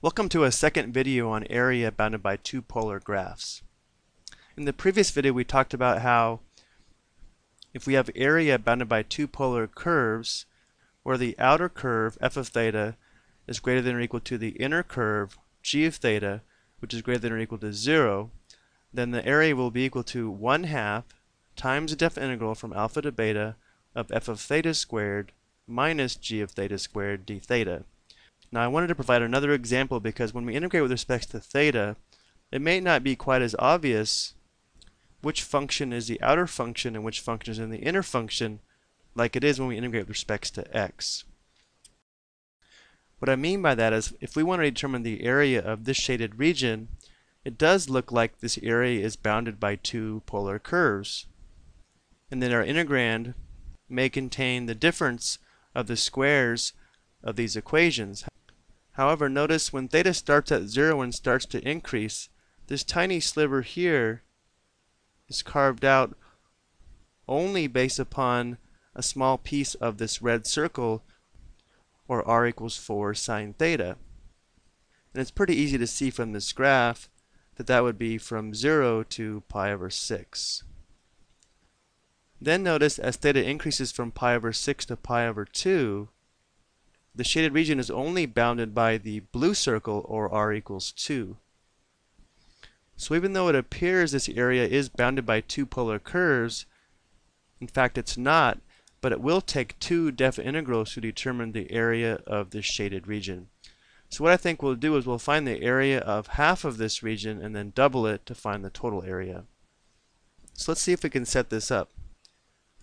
Welcome to a second video on area bounded by two polar graphs. In the previous video we talked about how if we have area bounded by two polar curves where the outer curve f of theta is greater than or equal to the inner curve g of theta which is greater than or equal to 0 then the area will be equal to 1 half times the definite integral from alpha to beta of f of theta squared minus g of theta squared d theta. Now I wanted to provide another example because when we integrate with respect to theta, it may not be quite as obvious which function is the outer function and which function is in the inner function like it is when we integrate with respect to x. What I mean by that is if we want to determine the area of this shaded region, it does look like this area is bounded by two polar curves. And then our integrand may contain the difference of the squares of these equations. However, notice when theta starts at 0 and starts to increase, this tiny sliver here is carved out only based upon a small piece of this red circle or r equals 4 sine theta. And it's pretty easy to see from this graph that that would be from 0 to pi over 6. Then notice as theta increases from pi over 6 to pi over 2, the shaded region is only bounded by the blue circle or r equals 2. So even though it appears this area is bounded by two polar curves, in fact it's not, but it will take two definite integrals to determine the area of this shaded region. So what I think we'll do is we'll find the area of half of this region and then double it to find the total area. So let's see if we can set this up.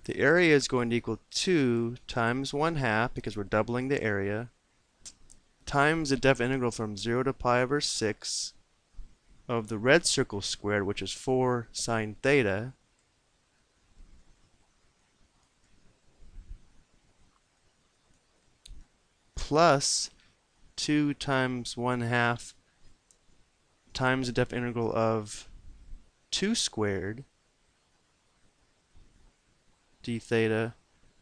The area is going to equal 2 times 1 half, because we're doubling the area, times the definite integral from 0 to pi over 6 of the red circle squared, which is 4 sine theta, plus 2 times 1 half times the definite integral of 2 squared d theta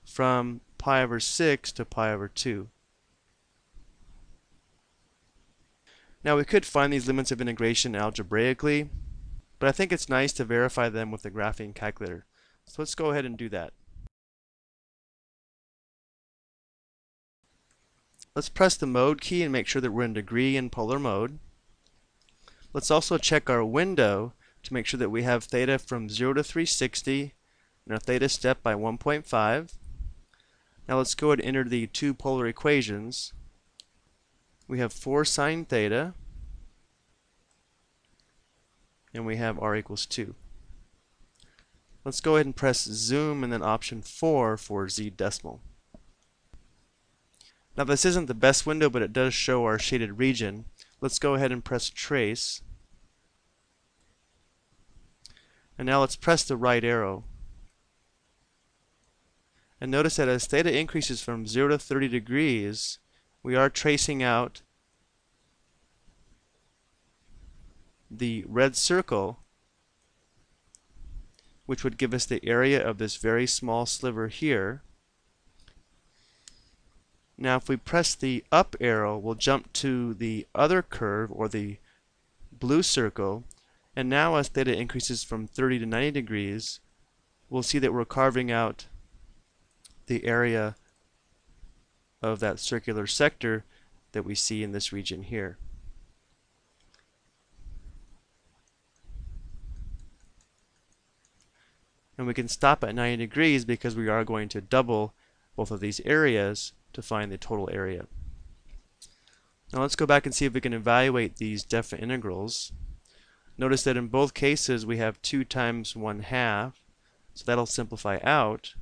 from pi over 6 to pi over 2. Now we could find these limits of integration algebraically, but I think it's nice to verify them with the graphing calculator. So let's go ahead and do that. Let's press the mode key and make sure that we're in degree and polar mode. Let's also check our window to make sure that we have theta from 0 to 360 our theta step by 1.5. Now let's go ahead and enter the two polar equations. We have 4 sine theta, and we have r equals 2. Let's go ahead and press zoom and then option 4 for z decimal. Now this isn't the best window, but it does show our shaded region. Let's go ahead and press trace. And now let's press the right arrow. And notice that as theta increases from 0 to 30 degrees, we are tracing out the red circle, which would give us the area of this very small sliver here. Now if we press the up arrow, we'll jump to the other curve, or the blue circle, and now as theta increases from 30 to 90 degrees, we'll see that we're carving out the area of that circular sector that we see in this region here. And we can stop at 90 degrees because we are going to double both of these areas to find the total area. Now let's go back and see if we can evaluate these definite integrals. Notice that in both cases we have 2 times 1 half, so that'll simplify out.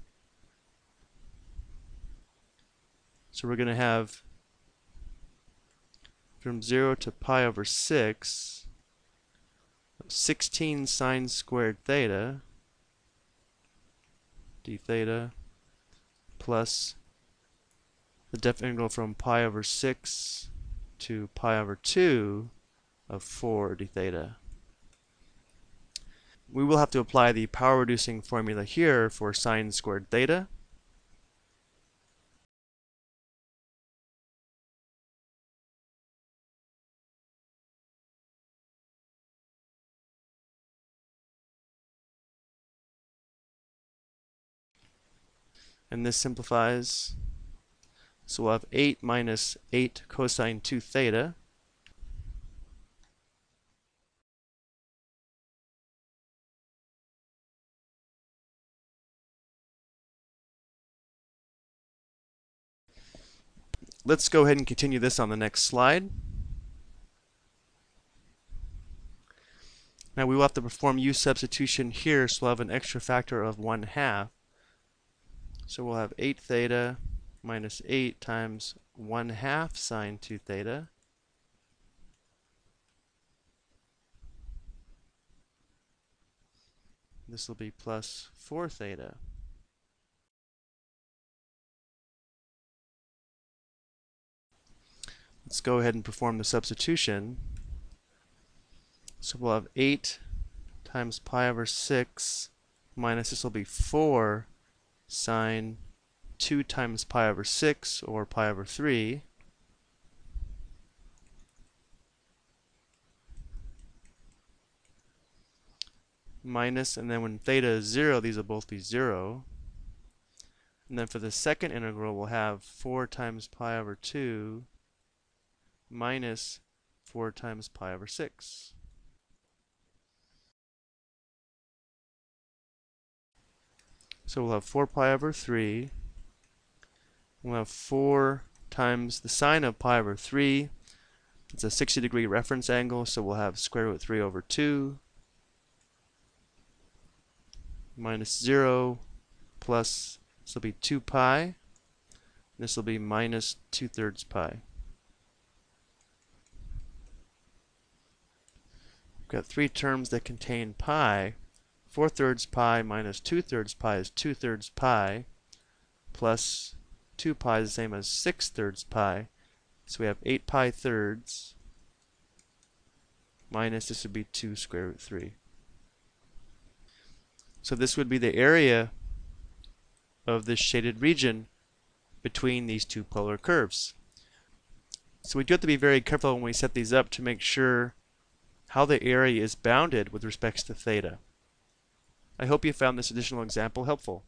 So we're going to have from 0 to pi over 6, 16 sine squared theta d theta plus the definite integral from pi over 6 to pi over 2 of 4 d theta. We will have to apply the power reducing formula here for sine squared theta. And this simplifies. So we'll have 8 minus 8 cosine 2 theta. Let's go ahead and continue this on the next slide. Now we will have to perform u substitution here, so we'll have an extra factor of 1 half. So we'll have 8 theta minus 8 times 1 half sine 2 theta. This will be plus 4 theta. Let's go ahead and perform the substitution. So we'll have 8 times pi over 6 minus this will be 4 sine 2 times pi over 6 or pi over 3 minus and then when theta is 0 these will both be 0 and then for the second integral we'll have 4 times pi over 2 minus 4 times pi over 6 So we'll have 4 pi over 3. We'll have 4 times the sine of pi over 3. It's a 60 degree reference angle, so we'll have square root 3 over 2 minus 0 plus, this will be 2 pi. This will be minus 2 thirds pi. We've got three terms that contain pi. 4 thirds pi minus 2 thirds pi is 2 thirds pi plus 2 pi is the same as 6 thirds pi. So we have 8 pi thirds minus this would be 2 square root 3. So this would be the area of this shaded region between these two polar curves. So we do have to be very careful when we set these up to make sure how the area is bounded with respect to theta. I hope you found this additional example helpful.